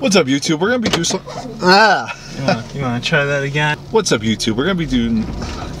What's up, YouTube? We're gonna be doing some. Ah. You wanna, you wanna try that again? What's up, YouTube? We're gonna be doing.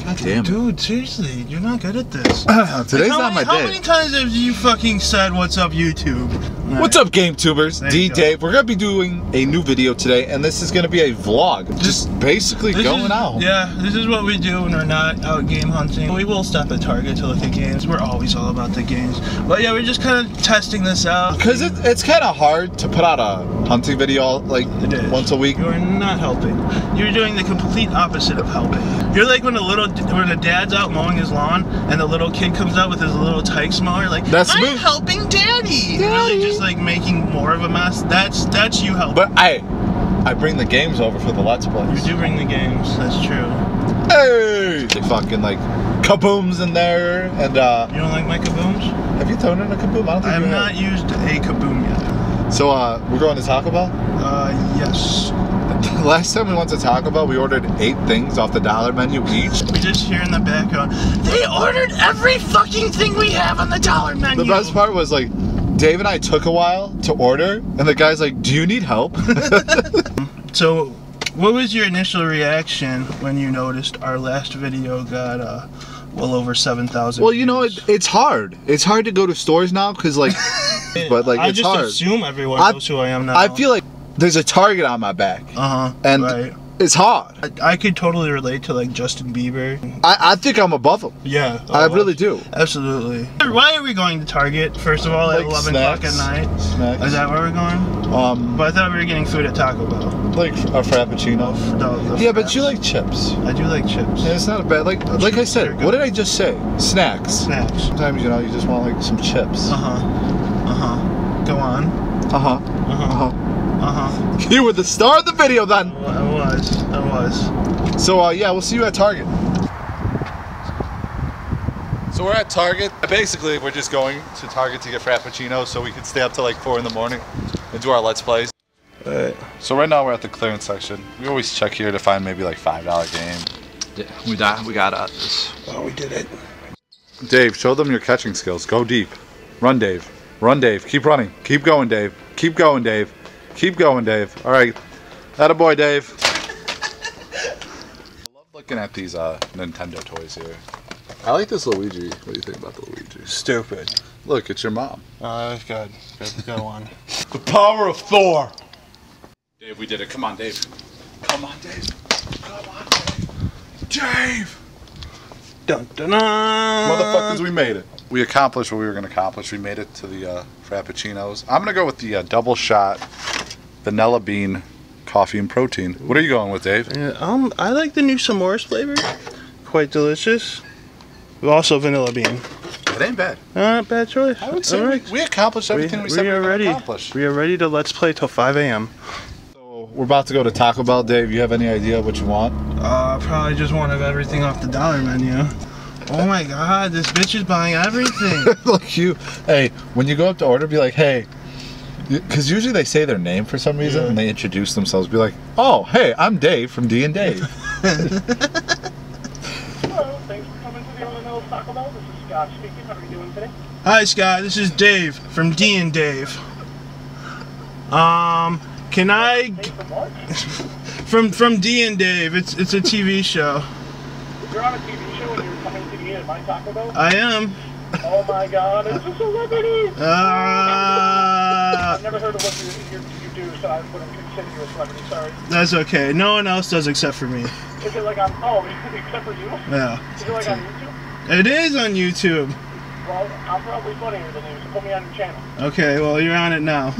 God damn it. Dude, seriously, you're not good at this. Today's how not many, my How day. many times have you fucking said "What's up, YouTube"? What's up, Game Tubers? D you go. Dave. We're gonna be doing a new video today, and this is gonna be a vlog. Just basically going is, out. Yeah, this is what we do when we're not out game hunting. We will stop at Target to look at games. We're always all about the games. But yeah, we're just kind of testing this out. Because it, it's kind of hard to put out a hunting video like once a week. You're not helping. You're doing the complete opposite of helping. You're like when a little when the dad's out mowing his lawn and the little kid comes out with his Little Tikes mower, like That's I'm me. helping daddy. Daddy. Really just like making more of a mess. That's that's you helping. But I, I bring the games over for the Let's you do bring the games. That's true. Hey! They fucking like kabooms in there, and uh, You don't like my kabooms? have you thrown in a kaboom? I don't think I have not used a kaboom yet. So uh, we're going to Taco Bell. Uh, yes. Last time we went to Taco Bell, we ordered eight things off the dollar menu each. We just hear in the background, they ordered every fucking thing we have on the dollar menu. The best part was like, Dave and I took a while to order, and the guy's like, "Do you need help?" So, what was your initial reaction when you noticed our last video got uh, well over 7,000 well, you know, it, it's hard. It's hard to go to stores now because like, but like I just hard. assume everyone I- knows who I am now. I feel like there's a target on my back, Uh-huh, and right. it's hard. I, I could totally relate to, like, Justin Bieber. I, I think I'm above him. Yeah. I oh, really do. Absolutely. Why are we going to Target, first of all, at Like 11 o'clock at night? Snacks. Is that where we're going? Um, But I thought we were getting food at Taco Bell. like a frappuccino. The Yeah, but you like chips. I do like chips. Yeah, it's not a bad. Like, like I said, what did I just say? Snacks. Snacks. Sometimes you know you just want like some chips. Uh huh. Uh huh. Go on. Uh huh. Uh huh. Uh huh. Uh huh. You were the star of the video then. I was. I was. So uh, yeah, we'll see you at Target. So we're at Target. Basically, we're just going to Target to get frappuccinos so we can stay up till like four in the morning and do our let's plays. Alright. So right now we're at the clearance section. We always check here to find maybe like five dollar game. Yeah, we got we got uh, this. Oh, we did it. Dave, show them your catching skills. Go deep. Run, Dave. Run, Dave. Keep running. Keep going, Dave. Keep going, Dave. Keep going, Dave. All right. That a boy, Dave. I love looking at these uh, Nintendo toys here. I like this Luigi. What do you think about the Luigi? Stupid. Look, it's your mom. Oh, that's good. Good. Go on. The power of Thor. Dave, we did it. Come on, Dave. Come on, Dave. Come on, Dave. Dave. Dun dun dun. Motherfuckers, we made it. We accomplished what we were going to accomplish. We made it to the uh, Frappuccinos. I'm going to go with the uh, double shot vanilla bean coffee and protein. What are you going with, Dave? Yeah, um, I like the new s'mores flavor. Quite delicious. Also vanilla bean. It ain't bad. Not bad choice. I would say All we, we accomplished everything we, said we are were going ready. to accomplish. We are ready to let's play till 5 a.m. So we're about to go to Taco Bell, Dave. You have any idea what you want? Uh, probably just one of everything off the dollar menu. Oh my god, this bitch is buying everything. like you, hey, when you go up to order, be like, hey, because usually they say their name for some reason Yeah. and they introduce themselves. Be like, oh, hey, I'm Dave from Dee and Dave. Hello, thanks for coming to the Illinois Taco Bell. This is Scott speaking. How are you doing today? Hi Scott, this is Dave from Dee and Dave. Um, can I from from from Dee and Dave? It's it's a TV show. You're on a TV show and you're coming the at Taco Bell? I am. Oh my god, it's a celebrity! Uh, I've never heard of what you, you, you do, so I wouldn't consider you a celebrity, sorry. that's okay. No one else does except for me. Is it like on, oh, except for you? Yeah, Is it like on YouTube? it is on YouTube. Well, I'm probably funnier than you, so put me on your channel. Okay, well you're on it now.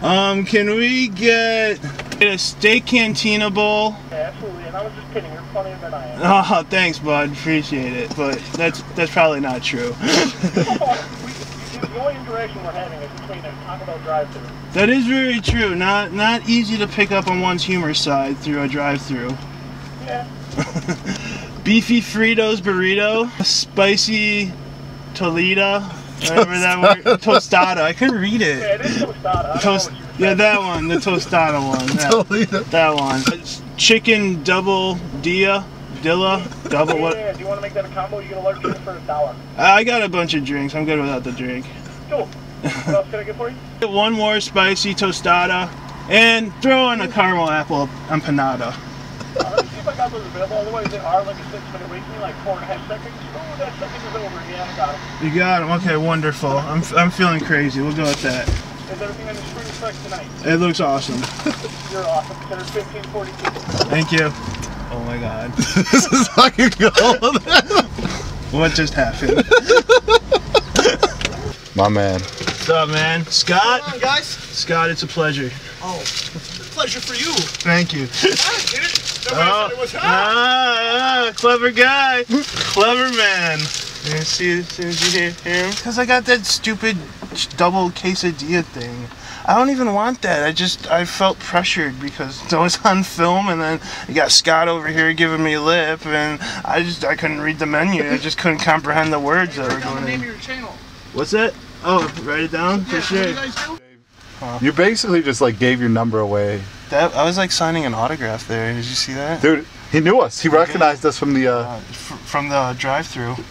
um, can we get a steak cantina bowl? Yeah, absolutely, and I was just kidding. You're funnier than I am. Oh, thanks, bud. Appreciate it, but that's that's probably not true. the only interaction we're having is between a Taco Bell drive-thru. that is very true. Not not easy to pick up on one's humor side through a drive-through. Yeah. Beefy Fritos burrito, spicy Toledo, whatever that word, tostada. I couldn't read it. Yeah, it. it is tostada. I Toast, know what you yeah, that one, the tostada one. That, that one. Chicken double dia, dilla, double Yeah, what? yeah, do you want to make that a combo? You get a large drink for a dollar. I got a bunch of drinks. I'm good without the drink. Cool. What else can I get for you? One more spicy tostada, and throw in a caramel apple empanada. Uh, let me see if I got those available. Otherwise, they are like a six minute waiting, like four and a half seconds. Oh, that second is over. Yeah, I got them. You got them. Okay, wonderful. I'm, I'm feeling crazy. We'll go with that. Is everything on the screen correct tonight? It looks awesome. You're awesome. Center 1542. Thank you. Oh my god. this is fucking gold. What just happened? My man. What's up, man? Scott? Come on, guys. Scott, it's a pleasure. Oh, it's a pleasure for you. Thank you. Ah, get it? Nobody Oh, said it was hot. ah, ah, clever guy. clever man. You see, as soon as you hear him? Because I got that stupid double quesadilla thing. I don't even want that. I just, I felt pressured because it was on film and then you got Scott over here giving me lip and I just, I couldn't read the menu. I just couldn't comprehend the words that were Tell the going name in. your channel. What's that? Oh, write it down? For sure. what do you guys do? You basically just like gave your number away. That, I was like signing an autograph there. Did you see that? Dude, he knew us. He recognized us from the uh Uh, from the drive-through.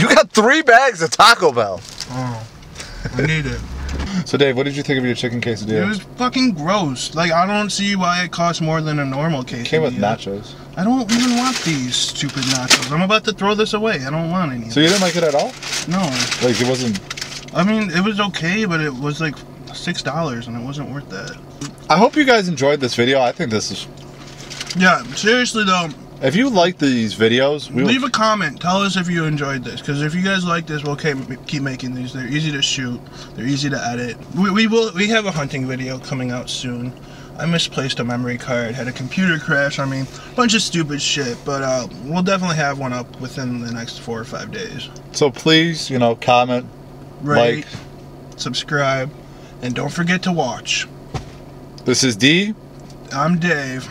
You got three bags of Taco Bell. Oh, I need it. So Dave, what did you think of your chicken quesadilla? It was fucking gross. Like I don't see why it costs more than a normal case. came with nachos. I don't even want these stupid nachos. I'm about to throw this away. I don't want any. So you didn't like it at all? no, Like it wasn't I mean it was okay, but it was like six dollars, and it wasn't worth that. I hope you guys enjoyed this video. I think this is Yeah, seriously though, if you like these videos, we leave will, a comment. Tell us if you enjoyed this, because if you guys like this, we'll keep, keep making these. They're easy to shoot. They're easy to edit. We, we will. We have a hunting video coming out soon. I misplaced a memory card, had a computer crash on me, bunch of stupid shit. But uh, we'll definitely have one up within the next four or five days. so please, you know, comment, Rate, like. subscribe, and don't forget to watch. This is Dee. I'm Dave,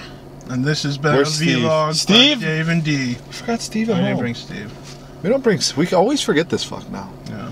and this has been Where's a Steve? vlog by Steve? Dave and Dee. I forgot Steve I didn't bring Steve. We don't bring. We always forget this fuck now. Yeah.